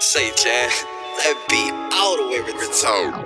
Say, Jan, that beat all the way retarded.